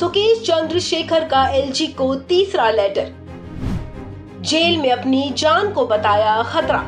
सुकेश चंद्रशेखर का एलजी को तीसरा लेटर। जेल में अपनी जान को बताया खतरा।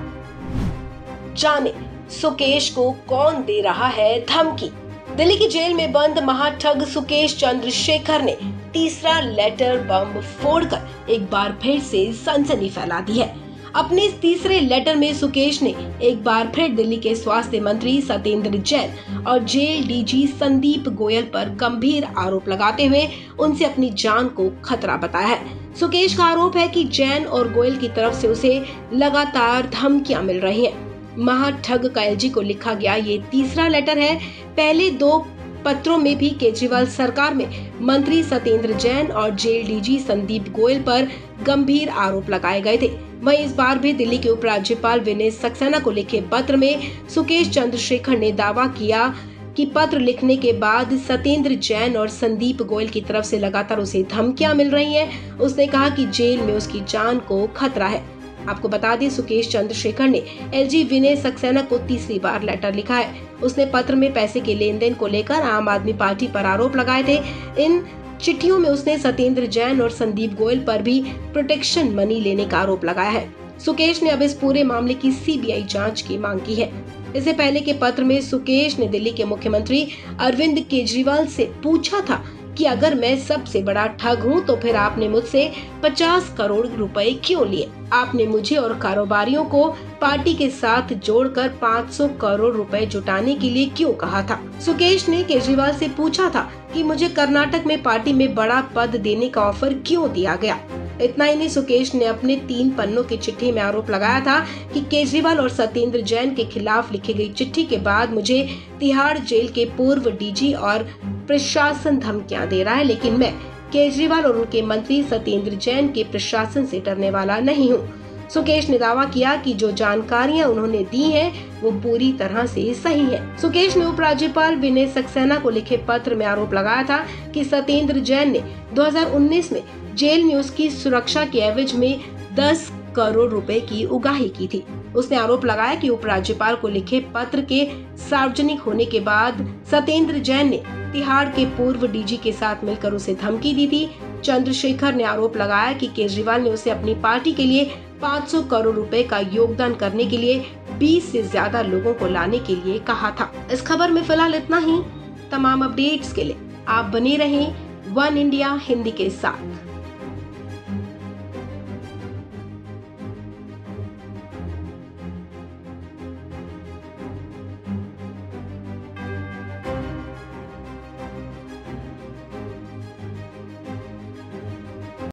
जाने, सुकेश को कौन दे रहा है धमकी? दिल्ली की जेल में बंद महाठग सुकेश चंद्रशेखर ने तीसरा लेटर बम फोड़कर एक बार फिर से सनसनी फैला दी है। अपने तीसरे लेटर में सुकेश ने एक बार फिर दिल्ली के स्वास्थ्य मंत्री सत्येंद्र जैन और जेल डीजी संदीप गोयल पर गंभीर आरोप लगाते हुए उनसे अपनी जान को खतरा बताया है। सुकेश का आरोप है कि जैन और गोयल की तरफ़ से उसे लगातार धमकियाँ मिल रही हैं। महाठग का एलजी को लिखा गया ये तीसरा लेटर है। पहले दो पत्रों में भी केजरीवाल सरकार में मंत्री सत्येंद्र जैन और जेल डीजी संदीप गोयल पर गंभीर आरोप लगाए गए थे। वहीं इस बार भी दिल्ली के उपराज्यपाल विनय सक्सेना को लिखे पत्र में सुकेश चंद्रशेखर ने दावा किया कि पत्र लिखने के बाद सत्येंद्र जैन और संदीप गोयल की तरफ़ से लगातार उसे धमकियाँ मिल रही हैं। उसने कहा कि जेल में उसकी जान को खतरा है। आपको बता दें, सुकेश चंद्रशेखर ने एलजी विनय सक्सेना को तीसरी बार लेटर लिखा है। उसने पत्र में पैसे के लेन देन को लेकर आम आदमी पार्टी पर आरोप लगाए थे। इन चिट्ठियों में उसने सत्येंद्र जैन और संदीप गोयल पर भी प्रोटेक्शन मनी लेने का आरोप लगाया है। सुकेश ने अब इस पूरे मामले की सीबीआई जाँच की मांग की है। इससे पहले के पत्र में सुकेश ने दिल्ली के मुख्यमंत्री अरविंद केजरीवाल से पूछा था कि अगर मैं सबसे बड़ा ठग हूँ तो फिर आपने मुझसे 50 करोड़ रुपए क्यों लिए? आपने मुझे और कारोबारियों को पार्टी के साथ जोड़कर 500 करोड़ रुपए जुटाने के लिए क्यों कहा था? सुकेश ने केजरीवाल से पूछा था कि मुझे कर्नाटक में पार्टी में बड़ा पद देने का ऑफ़र क्यों दिया गया? इतना ही नहीं, सुकेश ने अपने तीन पन्नों की चिट्ठी में आरोप लगाया था कि केजरीवाल और सत्येंद्र जैन के खिलाफ लिखी गई चिट्ठी के बाद मुझे तिहाड़ जेल के पूर्व डीजी और प्रशासन धमकियाँ दे रहा है, लेकिन मैं केजरीवाल और उनके मंत्री सत्येंद्र जैन के प्रशासन से डरने वाला नहीं हूँ। सुकेश ने दावा किया कि जो जानकारियाँ उन्होंने दी हैं, वो पूरी तरह से सही है। सुकेश ने उपराज्यपाल विनय सक्सेना को लिखे पत्र में आरोप लगाया था कि सत्येंद्र जैन ने 2019 में जेल में उसकी सुरक्षा के एवज में 10 करोड़ रुपए की उगाही की थी। उसने आरोप लगाया कि उपराज्यपाल को लिखे पत्र के सार्वजनिक होने के बाद सत्येंद्र जैन ने तिहाड़ के पूर्व डीजी के साथ मिलकर उसे धमकी दी थी। चंद्रशेखर ने आरोप लगाया कि केजरीवाल ने उसे अपनी पार्टी के लिए 500 करोड़ रुपए का योगदान करने के लिए 20 से ज़्यादा लोगों को लाने के लिए कहा था। इस खबर में फ़िलहाल इतना ही। तमाम अपडेट्स के लिए आप बने रहें वन इंडिया हिंदी के साथ।